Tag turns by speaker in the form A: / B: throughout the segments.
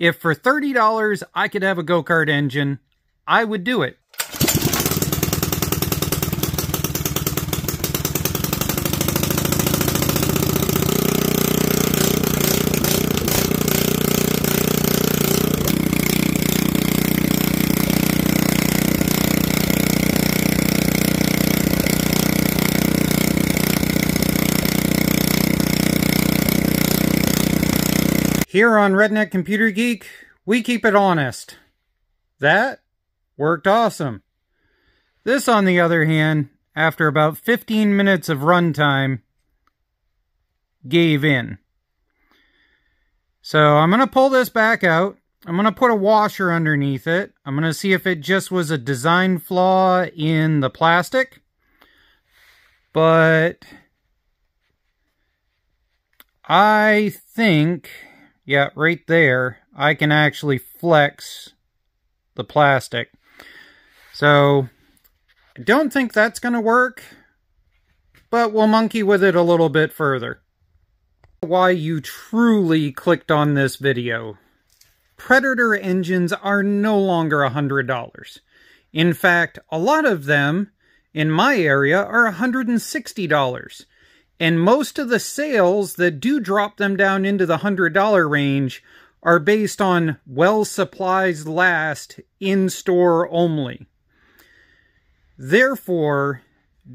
A: If for $30 I could have a go-kart engine, I would do it. Here on Redneck Computer Geek, we keep it honest. That worked awesome. This, on the other hand, after about 15 minutes of runtime, gave in. So I'm going to pull this back out. I'm going to put a washer underneath it. I'm going to see if it just was a design flaw in the plastic. But I think yeah, right there, I can actually flex the plastic. So, I don't think that's going to work, but we'll monkey with it a little bit further. Why you truly clicked on this video. Predator engines are no longer $100. In fact, a lot of them in my area are $160. And most of the sales that do drop them down into the $100 range are based on well supplies last in store only. Therefore,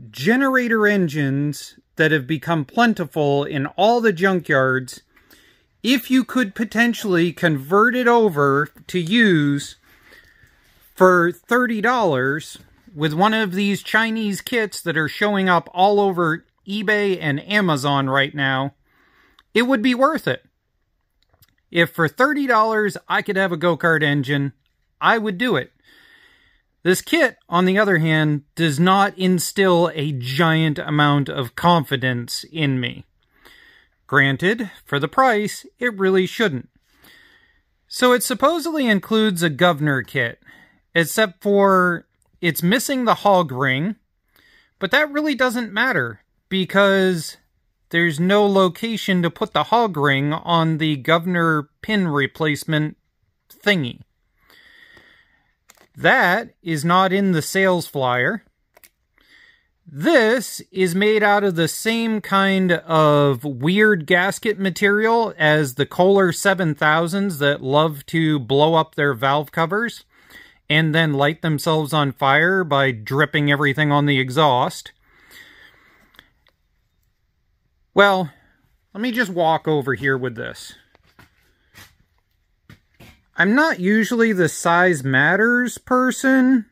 A: generator engines that have become plentiful in all the junkyards, if you could potentially convert it over to use for $30 with one of these Chinese kits that are showing up all over eBay and Amazon right now, it would be worth it. If for $30 I could have a go-kart engine, I would do it. This kit, on the other hand, does not instill a giant amount of confidence in me. Granted, for the price, it really shouldn't. So it supposedly includes a governor kit, except for it's missing the hog ring, but that really doesn't matter because there's no location to put the hog ring on the governor pin replacement thingy. That is not in the sales flyer. This is made out of the same kind of weird gasket material as the Kohler 7000s that love to blow up their valve covers and then light themselves on fire by dripping everything on the exhaust. Well, let me just walk over here with this. I'm not usually the size matters person,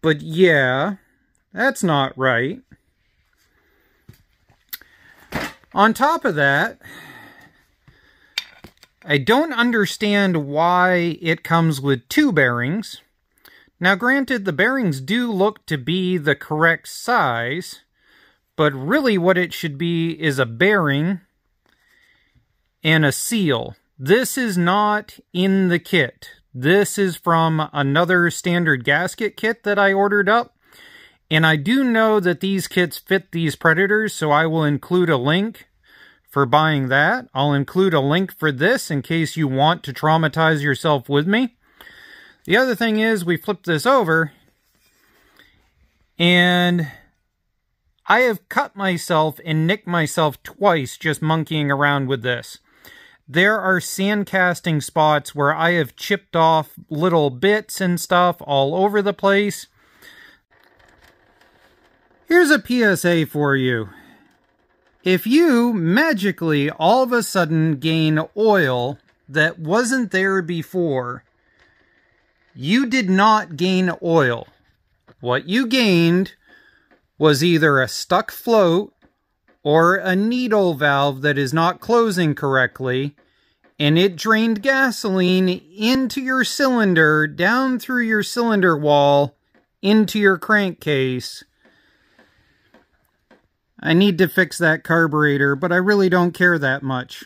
A: but yeah, that's not right. On top of that, I don't understand why it comes with two bearings. Now granted, the bearings do look to be the correct size, but really what it should be is a bearing and a seal. This is not in the kit. This is from another standard gasket kit that I ordered up. And I do know that these kits fit these Predators, so I will include a link for buying that. I'll include a link for this in case you want to traumatize yourself with me. The other thing is we flip this over and I have cut myself and nicked myself twice just monkeying around with this. There are sand casting spots where I have chipped off little bits and stuff all over the place. Here's a PSA for you. If you magically all of a sudden gain oil that wasn't there before, you did not gain oil. What you gained was either a stuck float or a needle valve that is not closing correctly, and it drained gasoline into your cylinder, down through your cylinder wall, into your crankcase. I need to fix that carburetor, but I really don't care that much.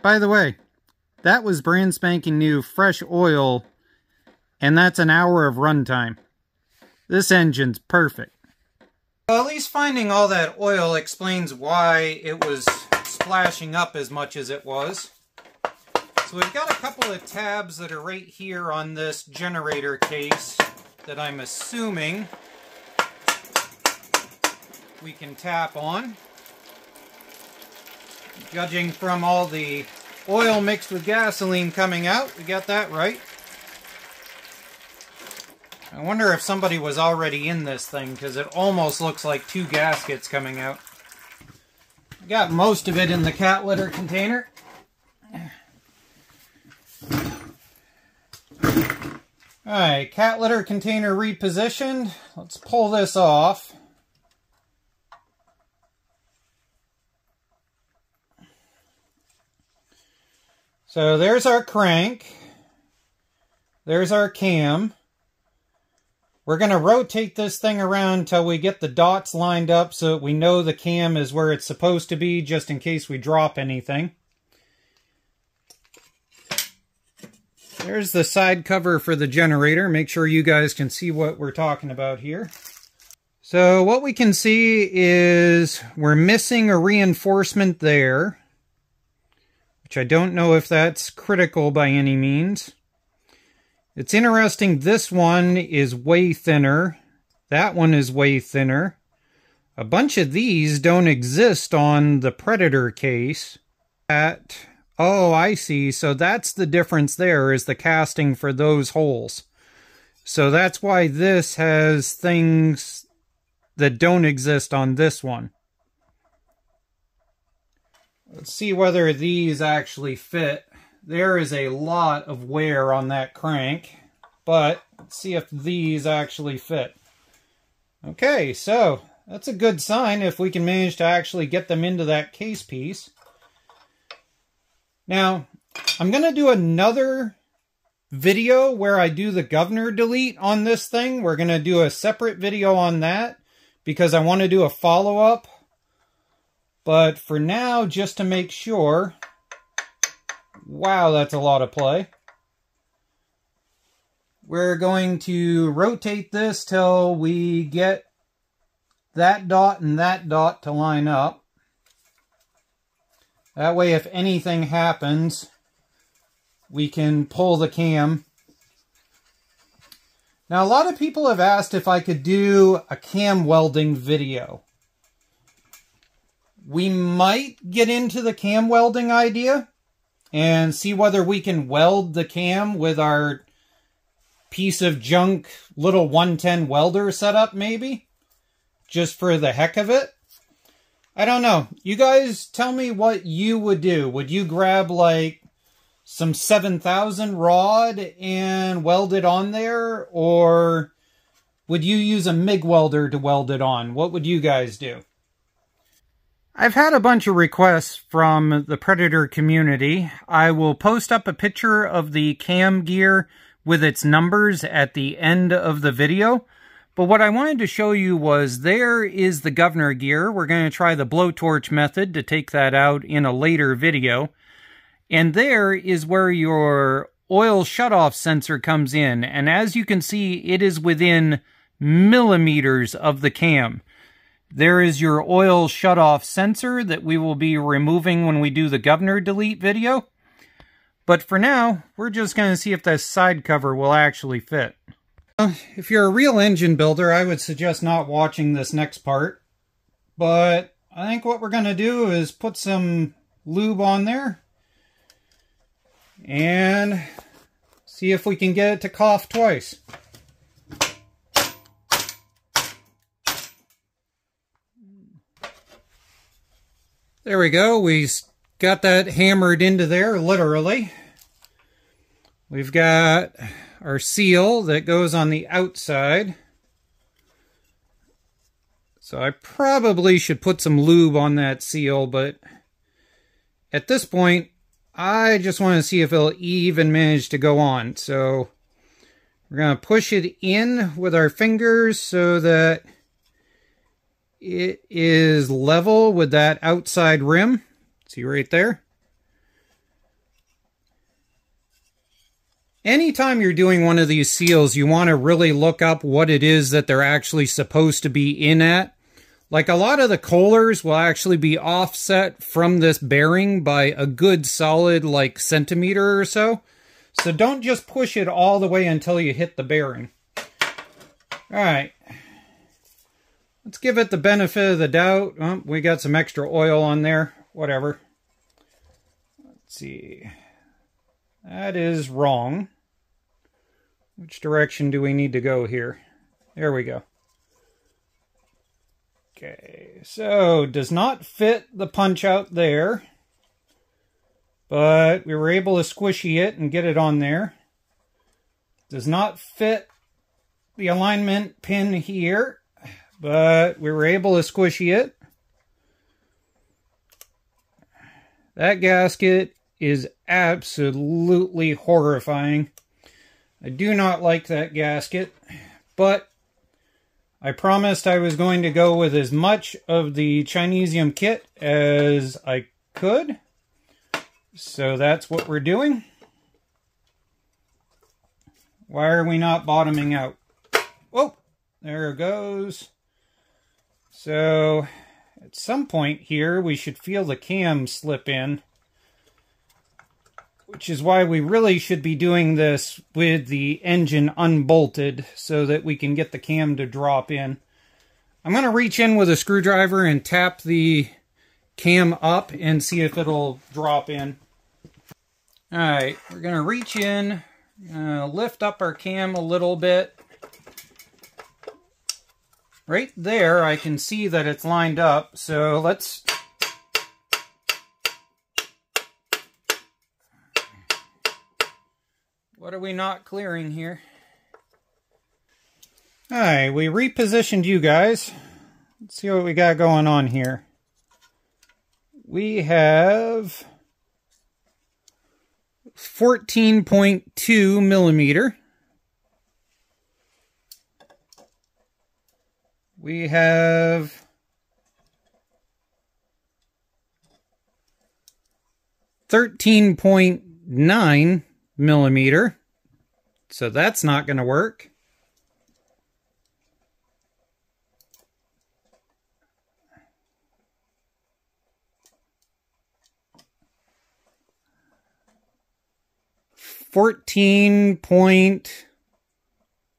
A: By the way, that was brand spanking new fresh oil, and that's an hour of runtime. This engine's perfect. Well, at least finding all that oil explains why it was splashing up as much as it was. So we've got a couple of tabs that are right here on this generator case that I'm assuming we can tap on. Judging from all the oil mixed with gasoline coming out, we got that right. I wonder if somebody was already in this thing because it almost looks like two gaskets coming out. Got most of it in the cat litter container. Alright, cat litter container repositioned. Let's pull this off. So there's our crank. There's our cam. We're going to rotate this thing around until we get the dots lined up so we know the cam is where it's supposed to be just in case we drop anything. There's the side cover for the generator. Make sure you guys can see what we're talking about here. So what we can see is we're missing a reinforcement there, which I don't know if that's critical by any means. It's interesting, this one is way thinner. That one is way thinner. A bunch of these don't exist on the Predator case. At Oh, I see. So that's the difference there is the casting for those holes. So that's why this has things that don't exist on this one. Let's see whether these actually fit. There is a lot of wear on that crank, but let's see if these actually fit. Okay, so that's a good sign if we can manage to actually get them into that case piece. Now, I'm going to do another video where I do the governor delete on this thing. We're going to do a separate video on that because I want to do a follow-up. But for now, just to make sure... Wow, that's a lot of play. We're going to rotate this till we get that dot and that dot to line up. That way, if anything happens, we can pull the cam. Now, a lot of people have asked if I could do a cam welding video. We might get into the cam welding idea and see whether we can weld the cam with our piece of junk little 110 welder setup, maybe, just for the heck of it. I don't know. You guys tell me what you would do. Would you grab like some 7000 rod and weld it on there? Or would you use a MIG welder to weld it on? What would you guys do? I've had a bunch of requests from the Predator community. I will post up a picture of the cam gear with its numbers at the end of the video. But what I wanted to show you was there is the governor gear. We're going to try the blowtorch method to take that out in a later video. And there is where your oil shutoff sensor comes in. And as you can see, it is within millimeters of the cam. There is your oil shutoff sensor that we will be removing when we do the governor delete video. But for now, we're just going to see if the side cover will actually fit. Uh, if you're a real engine builder, I would suggest not watching this next part. But I think what we're going to do is put some lube on there. And see if we can get it to cough twice. There we go. We got that hammered into there, literally. We've got our seal that goes on the outside. So I probably should put some lube on that seal, but at this point, I just want to see if it'll even manage to go on. So we're going to push it in with our fingers so that it is level with that outside rim. See right there? anytime you're doing one of these seals, you want to really look up what it is that they're actually supposed to be in at. Like a lot of the Kohlers will actually be offset from this bearing by a good solid like centimeter or so. So don't just push it all the way until you hit the bearing. All right. Let's give it the benefit of the doubt. Oh, we got some extra oil on there. Whatever. Let's see. That is wrong. Which direction do we need to go here? There we go. Okay, so does not fit the punch out there. But we were able to squishy it and get it on there. Does not fit the alignment pin here, but we were able to squishy it. That gasket is absolutely horrifying. I do not like that gasket, but I promised I was going to go with as much of the Chinesium kit as I could. So that's what we're doing. Why are we not bottoming out? Oh, there it goes. So at some point here, we should feel the cam slip in. Which is why we really should be doing this with the engine unbolted so that we can get the cam to drop in. I'm going to reach in with a screwdriver and tap the cam up and see if it'll drop in. Alright, we're going to reach in, uh, lift up our cam a little bit. Right there, I can see that it's lined up, so let's What are we not clearing here? Alright, we repositioned you guys. Let's see what we got going on here. We have 14.2 millimeter. We have Thirteen point nine millimeter. So that's not going to work. Fourteen point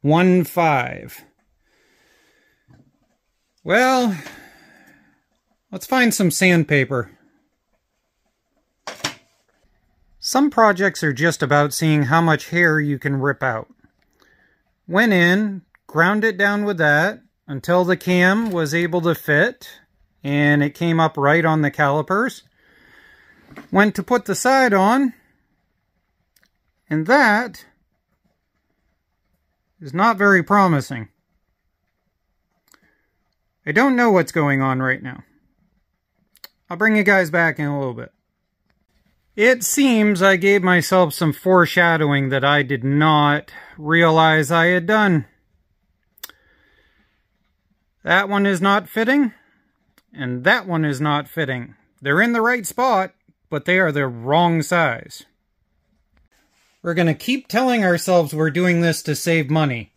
A: one five. Well, let's find some sandpaper. Some projects are just about seeing how much hair you can rip out. Went in, ground it down with that until the cam was able to fit and it came up right on the calipers. Went to put the side on and that is not very promising. I don't know what's going on right now. I'll bring you guys back in a little bit. It seems I gave myself some foreshadowing that I did not realize I had done. That one is not fitting, and that one is not fitting. They're in the right spot, but they are the wrong size. We're going to keep telling ourselves we're doing this to save money.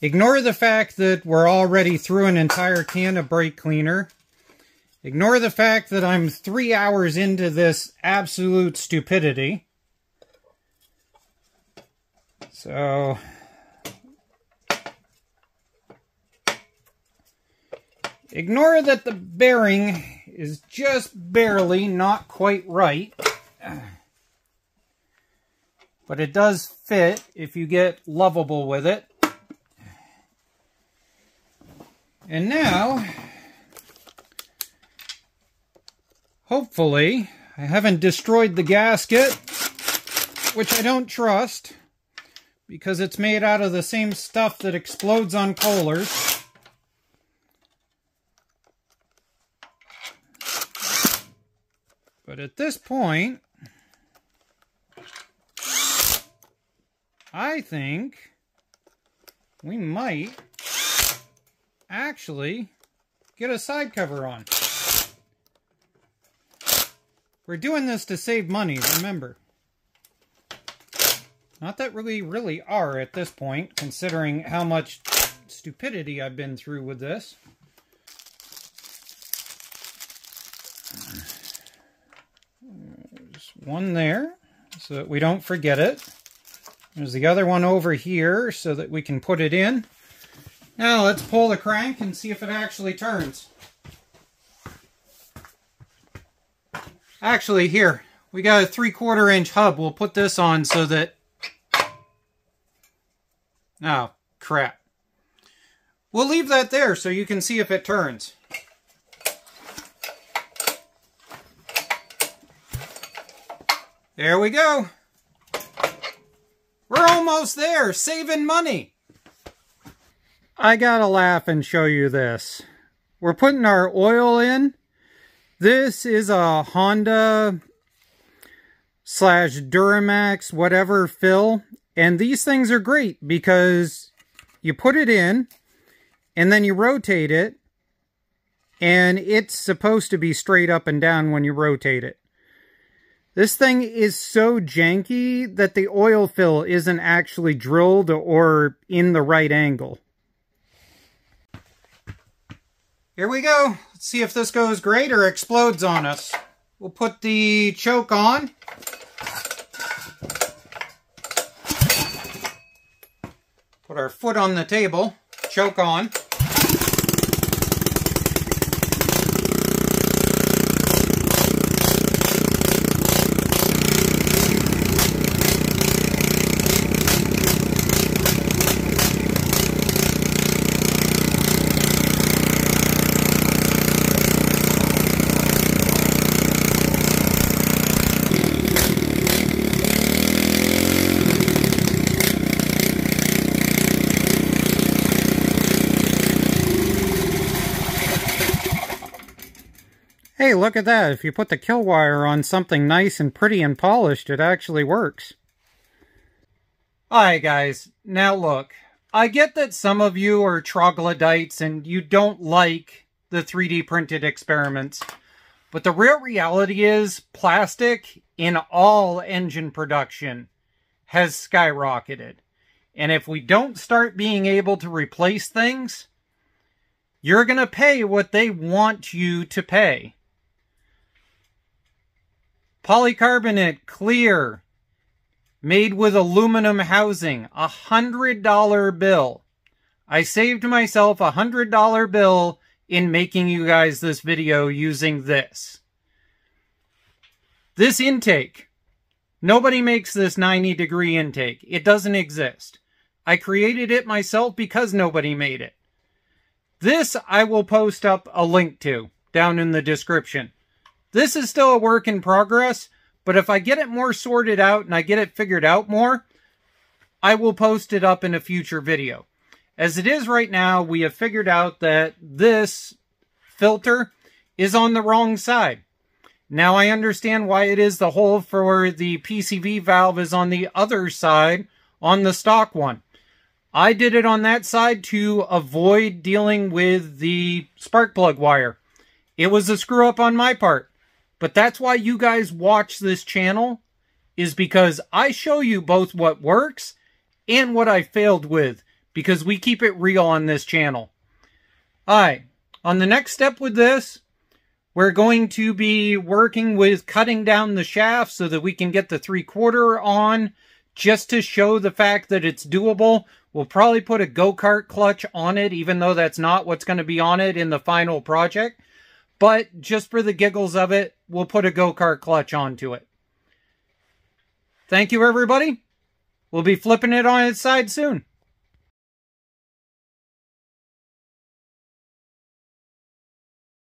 A: Ignore the fact that we're already through an entire can of brake cleaner Ignore the fact that I'm three hours into this absolute stupidity. So... Ignore that the bearing is just barely not quite right. But it does fit if you get lovable with it. And now, Hopefully, I haven't destroyed the gasket, which I don't trust, because it's made out of the same stuff that explodes on Kohlers. But at this point, I think we might actually get a side cover on. We're doing this to save money, remember. Not that really, really are at this point, considering how much stupidity I've been through with this. There's one there, so that we don't forget it. There's the other one over here, so that we can put it in. Now let's pull the crank and see if it actually turns. Actually, here, we got a three quarter inch hub. We'll put this on so that... Oh, crap. We'll leave that there so you can see if it turns. There we go. We're almost there, saving money. I gotta laugh and show you this. We're putting our oil in. This is a Honda slash DuroMax whatever fill. And these things are great because you put it in and then you rotate it and it's supposed to be straight up and down when you rotate it. This thing is so janky that the oil fill isn't actually drilled or in the right angle. Here we go. Let's see if this goes great or explodes on us. We'll put the choke on. Put our foot on the table, choke on. Hey, look at that. If you put the kill wire on something nice and pretty and polished, it actually works. Alright guys, now look. I get that some of you are troglodytes and you don't like the 3D printed experiments. But the real reality is plastic in all engine production has skyrocketed. And if we don't start being able to replace things, you're going to pay what they want you to pay. Polycarbonate, clear, made with aluminum housing, a hundred dollar bill. I saved myself a hundred dollar bill in making you guys this video using this. This intake, nobody makes this 90 degree intake. It doesn't exist. I created it myself because nobody made it. This I will post up a link to down in the description. This is still a work in progress, but if I get it more sorted out and I get it figured out more, I will post it up in a future video. As it is right now, we have figured out that this filter is on the wrong side. Now I understand why it is the hole for the PCV valve is on the other side on the stock one. I did it on that side to avoid dealing with the spark plug wire. It was a screw up on my part. But that's why you guys watch this channel, is because I show you both what works and what I failed with, because we keep it real on this channel. Alright, on the next step with this, we're going to be working with cutting down the shaft so that we can get the three-quarter on, just to show the fact that it's doable. We'll probably put a go-kart clutch on it, even though that's not what's going to be on it in the final project. But just for the giggles of it, we'll put a go-kart clutch onto it. Thank you, everybody. We'll be flipping it on its side soon.